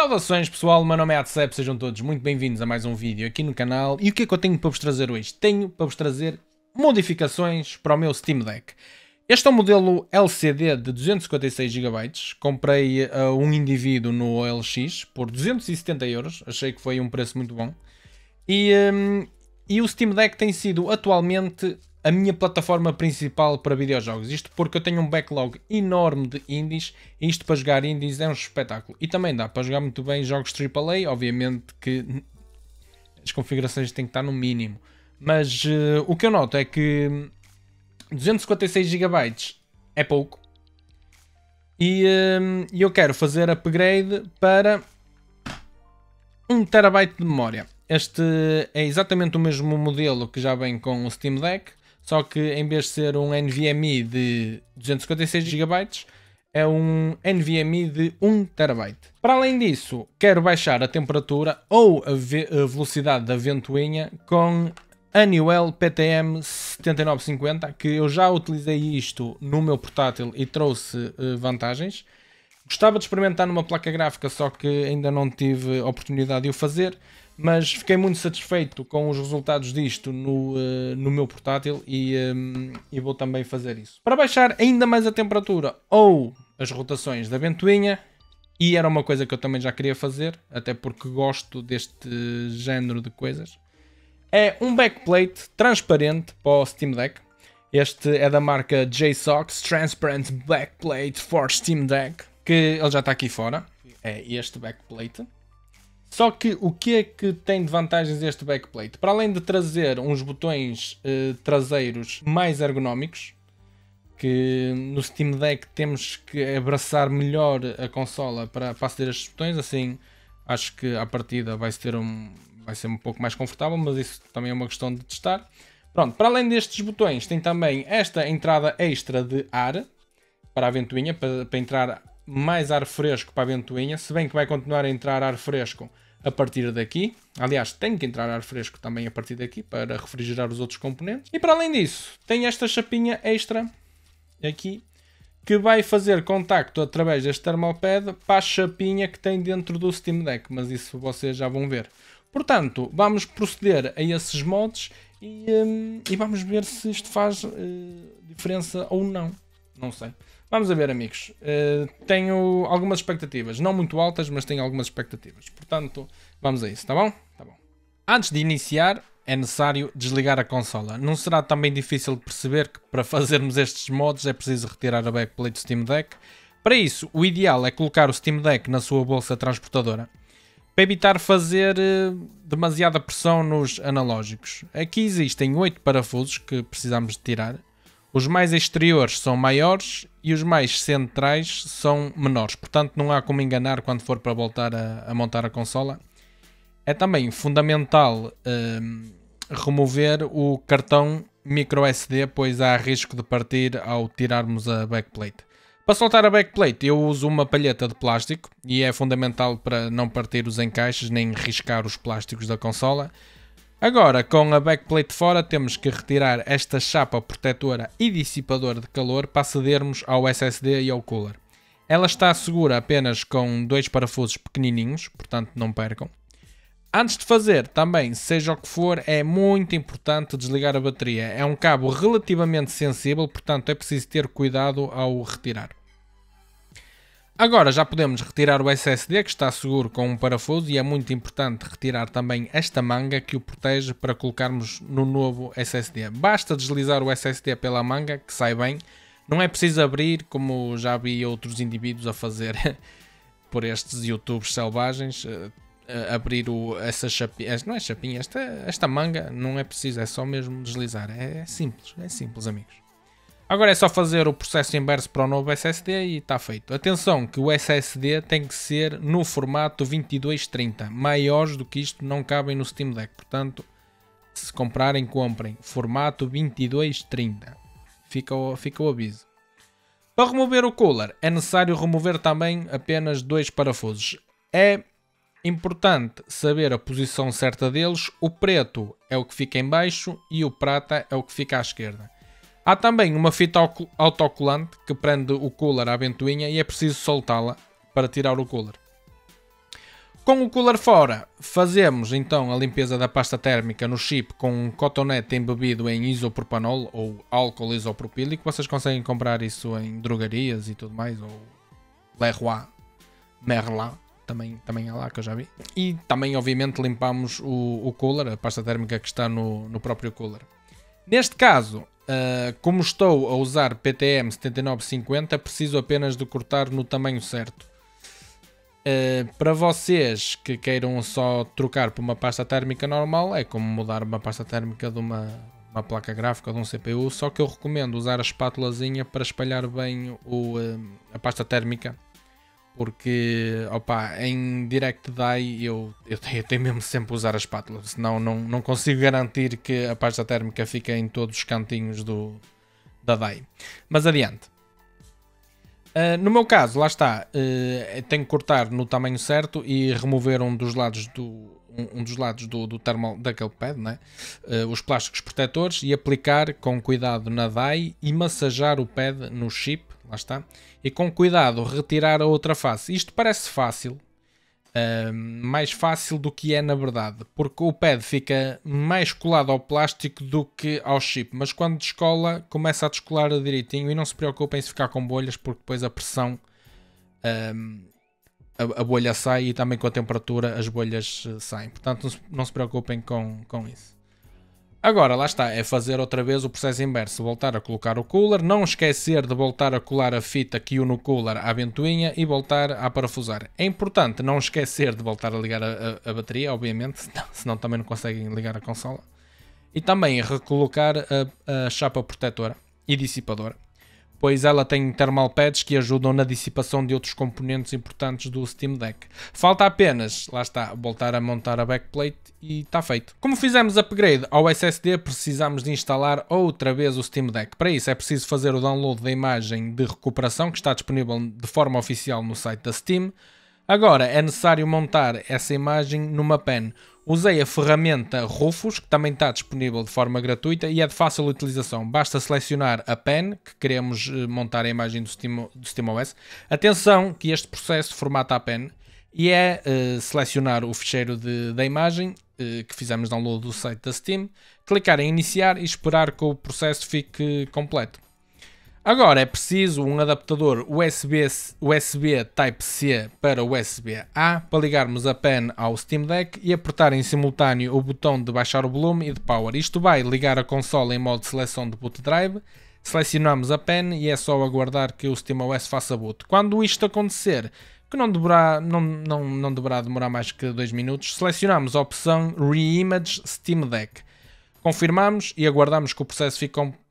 Saudações pessoal, meu nome é Atsep, sejam todos muito bem-vindos a mais um vídeo aqui no canal. E o que é que eu tenho para vos trazer hoje? Tenho para vos trazer modificações para o meu Steam Deck. Este é um modelo LCD de 256GB, comprei uh, um indivíduo no OLX por 270 euros, achei que foi um preço muito bom. E, um, e o Steam Deck tem sido atualmente a minha plataforma principal para videojogos. Isto porque eu tenho um backlog enorme de indies e isto para jogar indies é um espetáculo. E também dá para jogar muito bem jogos AAA, obviamente que as configurações têm que estar no mínimo. Mas uh, o que eu noto é que 256 GB é pouco. E uh, eu quero fazer upgrade para 1 TB de memória. Este é exatamente o mesmo modelo que já vem com o Steam Deck só que em vez de ser um NVMe de 256 GB, é um NVMe de 1 TB. Para além disso, quero baixar a temperatura ou a, ve a velocidade da ventoinha com Honeywell PTM 7950, que eu já utilizei isto no meu portátil e trouxe uh, vantagens. Gostava de experimentar numa placa gráfica, só que ainda não tive oportunidade de o fazer mas fiquei muito satisfeito com os resultados disto no, uh, no meu portátil e, um, e vou também fazer isso. Para baixar ainda mais a temperatura ou as rotações da ventoinha, e era uma coisa que eu também já queria fazer, até porque gosto deste género de coisas, é um backplate transparente para o Steam Deck. Este é da marca JSOX Transparent Backplate for Steam Deck, que ele já está aqui fora. É este backplate. Só que o que é que tem de vantagens este backplate? Para além de trazer uns botões uh, traseiros mais ergonómicos, que no Steam Deck temos que abraçar melhor a consola para, para aceder a estes botões, assim acho que a partida vai ser, um, vai ser um pouco mais confortável, mas isso também é uma questão de testar. Pronto, para além destes botões, tem também esta entrada extra de ar para a ventoinha, para, para entrar mais ar fresco para a ventoinha, se bem que vai continuar a entrar ar fresco a partir daqui. Aliás, tem que entrar ar fresco também a partir daqui para refrigerar os outros componentes. E para além disso, tem esta chapinha extra aqui que vai fazer contacto através deste thermalpad para a chapinha que tem dentro do Steam Deck, mas isso vocês já vão ver. Portanto, vamos proceder a esses mods e, um, e vamos ver se isto faz uh, diferença ou não. Não sei. Vamos a ver, amigos. Uh, tenho algumas expectativas, não muito altas, mas tenho algumas expectativas. Portanto, vamos a isso, tá bom? Tá bom. Antes de iniciar, é necessário desligar a consola. Não será também difícil de perceber que para fazermos estes modos é preciso retirar a backplate do Steam Deck. Para isso, o ideal é colocar o Steam Deck na sua bolsa transportadora para evitar fazer uh, demasiada pressão nos analógicos. Aqui existem 8 parafusos que precisamos de tirar. Os mais exteriores são maiores e os mais centrais são menores, portanto não há como enganar quando for para voltar a, a montar a consola. É também fundamental uh, remover o cartão micro SD, pois há risco de partir ao tirarmos a backplate. Para soltar a backplate eu uso uma palheta de plástico e é fundamental para não partir os encaixes nem riscar os plásticos da consola. Agora, com a backplate fora, temos que retirar esta chapa protetora e dissipadora de calor para acedermos ao SSD e ao cooler. Ela está segura apenas com dois parafusos pequenininhos, portanto não percam. Antes de fazer, também, seja o que for, é muito importante desligar a bateria. É um cabo relativamente sensível, portanto é preciso ter cuidado ao retirar. Agora já podemos retirar o SSD que está seguro com um parafuso e é muito importante retirar também esta manga que o protege para colocarmos no novo SSD. Basta deslizar o SSD pela manga que sai bem, não é preciso abrir como já vi outros indivíduos a fazer por estes youtubes selvagens. Uh, abrir o, essa chapinha, não é chapinha, esta, esta manga não é preciso, é só mesmo deslizar. É, é simples, é simples, amigos. Agora é só fazer o processo inverso para o novo SSD e está feito. Atenção que o SSD tem que ser no formato 2230. Maiores do que isto não cabem no Steam Deck. Portanto, se comprarem, comprem. Formato 2230. Fica o, fica o aviso. Para remover o cooler é necessário remover também apenas dois parafusos. É importante saber a posição certa deles. O preto é o que fica em baixo e o prata é o que fica à esquerda. Há também uma fita autocolante que prende o cooler à ventoinha e é preciso soltá-la para tirar o cooler. Com o cooler fora, fazemos então a limpeza da pasta térmica no chip com um cotonete embebido em isopropanol ou álcool isopropílico. Vocês conseguem comprar isso em drogarias e tudo mais, ou Leroy, Merlin, também, também há lá que eu já vi. E também, obviamente, limpamos o, o cooler, a pasta térmica que está no, no próprio cooler. Neste caso, uh, como estou a usar PTM 7950, preciso apenas de cortar no tamanho certo. Uh, para vocês que queiram só trocar por uma pasta térmica normal, é como mudar uma pasta térmica de uma, uma placa gráfica ou de um CPU, só que eu recomendo usar a espátulazinha para espalhar bem o, uh, a pasta térmica, porque opa, em Direct Dye eu, eu, eu tenho mesmo sempre usar a espátula, senão não, não consigo garantir que a pasta térmica fique em todos os cantinhos do, da DAI. Mas adiante. Uh, no meu caso, lá está, uh, tenho que cortar no tamanho certo e remover um dos lados do, um, dos lados do, do thermal, daquele pad, né? Uh, os plásticos protetores e aplicar com cuidado na DAI e massajar o pad no chip, lá está, e com cuidado retirar a outra face. Isto parece fácil, Uh, mais fácil do que é na verdade, porque o pad fica mais colado ao plástico do que ao chip, mas quando descola começa a descolar direitinho e não se preocupem se ficar com bolhas, porque depois a pressão uh, a, bolha sai e também com a temperatura as bolhas uh, saem, portanto não se, não se preocupem com, com isso. Agora, lá está, é fazer outra vez o processo inverso, voltar a colocar o cooler, não esquecer de voltar a colar a fita que une o cooler à ventoinha e voltar a parafusar. É importante não esquecer de voltar a ligar a, a, a bateria, obviamente, senão, também não conseguem ligar a consola. E também recolocar a, a chapa protetora e dissipadora pois ela tem thermal pads que ajudam na dissipação de outros componentes importantes do Steam Deck. Falta apenas, lá está, voltar a montar a backplate e está feito. Como fizemos upgrade ao SSD, precisamos de instalar outra vez o Steam Deck. Para isso é preciso fazer o download da imagem de recuperação que está disponível de forma oficial no site da Steam. Agora é necessário montar essa imagem numa pen. Usei a ferramenta Rufus, que também está disponível de forma gratuita e é de fácil utilização. Basta selecionar a pen que queremos eh, montar a imagem do, Steam, do SteamOS. Atenção que este processo formata a pen e é uh, selecionar o ficheiro de, da imagem uh, que fizemos download do site da Steam, clicar em iniciar e esperar que o processo fique completo. Agora é preciso um adaptador USB, USB Type-C para USB-A para ligarmos a pen ao Steam Deck e apertar em simultâneo o botão de baixar o volume e de power. Isto vai ligar a consola em modo de seleção de boot drive, selecionamos a pen e é só aguardar que o SteamOS faça boot. Quando isto acontecer, que não deverá, não, não, não deverá demorar mais que 2 minutos, selecionamos a opção Reimage Steam Deck. Confirmamos e aguardamos que o processo fique completo,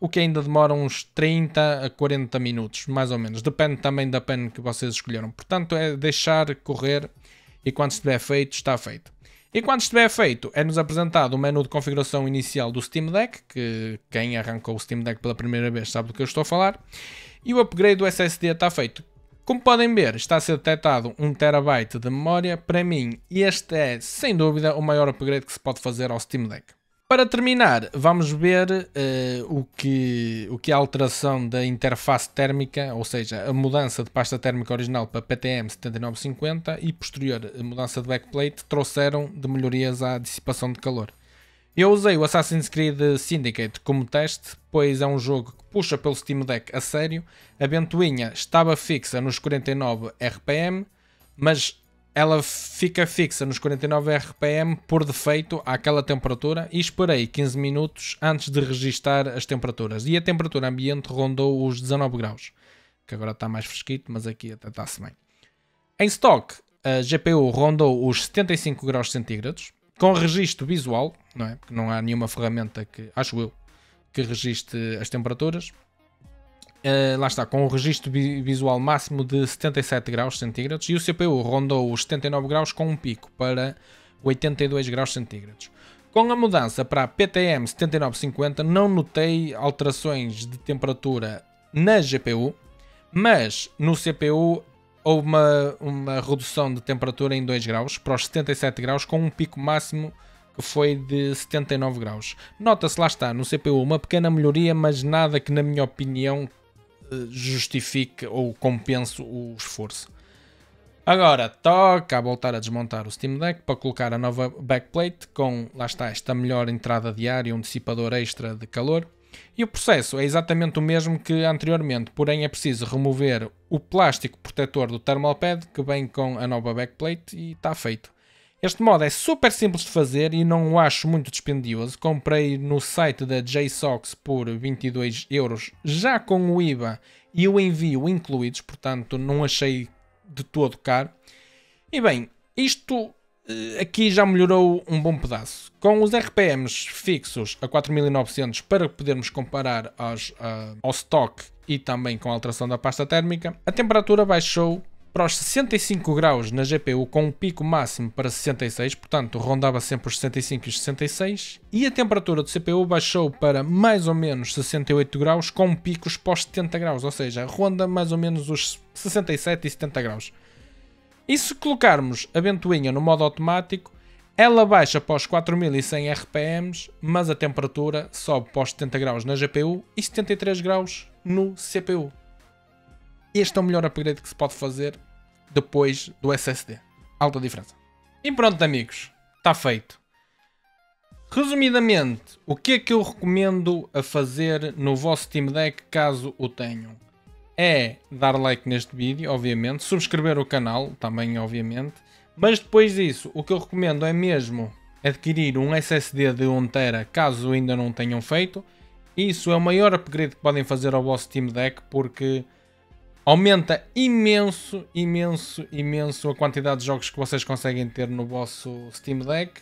o que ainda demora uns 30 a 40 minutos, mais ou menos. Depende também da pen que vocês escolheram. Portanto, é deixar correr e quando estiver feito, está feito. E quando estiver feito, é-nos apresentado o menu de configuração inicial do Steam Deck, que quem arrancou o Steam Deck pela primeira vez sabe do que eu estou a falar, e o upgrade do SSD está feito. Como podem ver, está a ser detectado 1TB de memória. Para mim, este é, sem dúvida, o maior upgrade que se pode fazer ao Steam Deck. Para terminar, vamos ver uh, o, que, o que a alteração da interface térmica, ou seja, a mudança de pasta térmica original para PTM 7950 e posterior mudança de backplate trouxeram de melhorias à dissipação de calor. Eu usei o Assassin's Creed Syndicate como teste, pois é um jogo que puxa pelo Steam Deck a sério. A ventoinha estava fixa nos 49 RPM, mas ela fica fixa nos 49 RPM por defeito àquela temperatura e esperei 15 minutos antes de registar as temperaturas. E a temperatura ambiente rondou os 19 graus, que agora está mais fresquito, mas aqui até está-se bem. Em stock, a GPU rondou os 75 graus centígrados, com registro visual, não é? Porque não há nenhuma ferramenta que, acho eu, que registre as temperaturas. Uh, lá está, com o registro visual máximo de 77 graus centígrados e o CPU rondou os 79 graus com um pico para 82 graus centígrados. Com a mudança para a PTM 7950 não notei alterações de temperatura na GPU, mas no CPU houve uma, uma redução de temperatura em 2 graus para os 77 graus com um pico máximo que foi de 79 graus. Nota-se lá está no CPU uma pequena melhoria, mas nada que na minha opinião justifique ou compense o esforço. Agora toca a voltar a desmontar o Steam Deck para colocar a nova backplate com, lá está, esta melhor entrada de ar e um dissipador extra de calor. E o processo é exatamente o mesmo que anteriormente, porém é preciso remover o plástico protetor do thermal pad que vem com a nova backplate e está feito. Este modo é super simples de fazer e não o acho muito dispendioso. Comprei no site da JSOX por 22 euros, já com o IVA e o envio incluídos, portanto não achei de todo caro. E bem, isto eh, aqui já melhorou um bom pedaço. Com os RPMs fixos a 4900 para podermos comparar aos, uh, ao stock e também com a alteração da pasta térmica, a temperatura baixou para os 65 graus na GPU com um pico máximo para 66, portanto rondava sempre os 65 e os 66, e a temperatura do CPU baixou para mais ou menos 68 graus com picos pós 70 graus, ou seja, ronda mais ou menos os 67 e 70 graus. E se colocarmos a ventoinha no modo automático, ela baixa para os 4100 RPMs, mas a temperatura sobe para os 70 graus na GPU e 73 graus no CPU. Este é o melhor upgrade que se pode fazer depois do SSD. Alta diferença. E pronto, amigos. Está feito. Resumidamente, o que é que eu recomendo a fazer no vosso Steam Deck caso o tenham? É dar like neste vídeo, obviamente, subscrever o canal, também obviamente, mas depois disso, o que eu recomendo é mesmo adquirir um SSD de 1TB caso ainda não tenham feito. Isso é o maior upgrade que podem fazer ao vosso Steam Deck porque aumenta imenso, imenso, imenso a quantidade de jogos que vocês conseguem ter no vosso Steam Deck.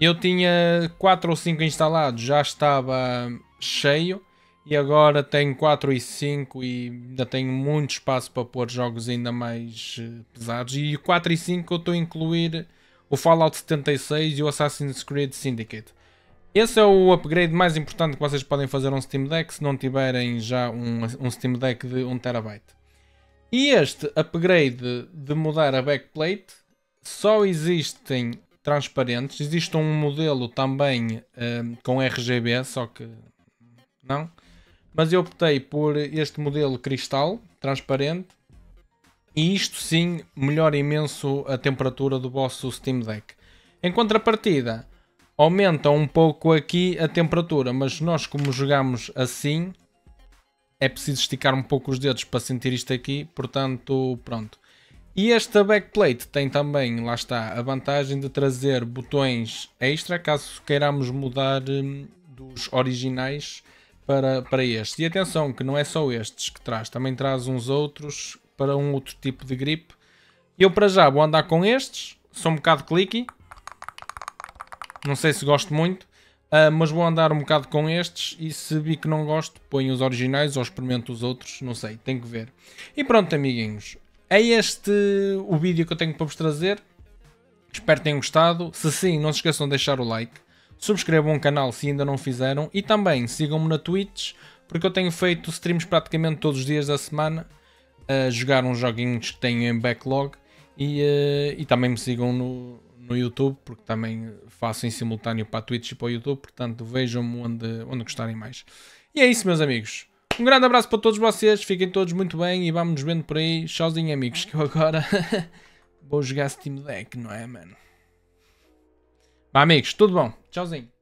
Eu tinha 4 ou 5 instalados, já estava cheio. E agora tenho 4 e 5 e ainda tenho muito espaço para pôr jogos ainda mais eh, pesados. E o 4 e 5 eu estou a incluir o Fallout 76 e o Assassin's Creed Syndicate. Esse é o upgrade mais importante que vocês podem fazer a um Steam Deck se não tiverem já um, um Steam Deck de 1TB. E este upgrade de mudar a backplate só existem transparentes. Existe um modelo também um, com RGB, só que não. Mas eu optei por este modelo cristal, transparente. E isto sim melhora imenso a temperatura do vosso Steam Deck. Em contrapartida, aumenta um pouco aqui a temperatura, mas nós como jogamos assim, é preciso esticar um pouco os dedos para sentir isto aqui, portanto, pronto. E esta backplate tem também, lá está, a vantagem de trazer botões extra, caso queiramos mudar hum, dos originais para, para este. E atenção, que não é só estes que traz, também traz uns outros para um outro tipo de grip. Eu para já vou andar com estes, sou um bocado clicky, não sei se gosto muito, Uh, mas vou andar um bocado com estes e se vi que não gosto, ponho os originais ou experimento os outros, não sei, tenho que ver. E pronto, amiguinhos, é este o vídeo que eu tenho para vos trazer. Espero que tenham gostado. Se sim, não se esqueçam de deixar o like. Subscrevam o canal se ainda não fizeram. E também sigam-me na Twitch, porque eu tenho feito streams praticamente todos os dias da semana. A jogar uns joguinhos que tenho em backlog. E, uh, e também me sigam no, no YouTube, porque também faço em simultâneo para a Twitch e para o YouTube, portanto vejam-me onde, onde gostarem mais. E é isso, meus amigos. Um grande abraço para todos vocês, fiquem todos muito bem e vamos nos vendo por aí. Tchauzinho, amigos, que eu agora vou jogar Steam Deck, não é, mano? Vá, amigos, tudo bom. Tchauzinho.